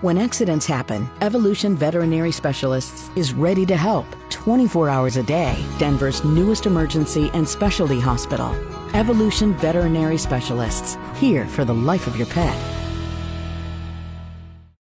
When accidents happen, Evolution Veterinary Specialists is ready to help 24 hours a day. Denver's newest emergency and specialty hospital. Evolution Veterinary Specialists, here for the life of your pet.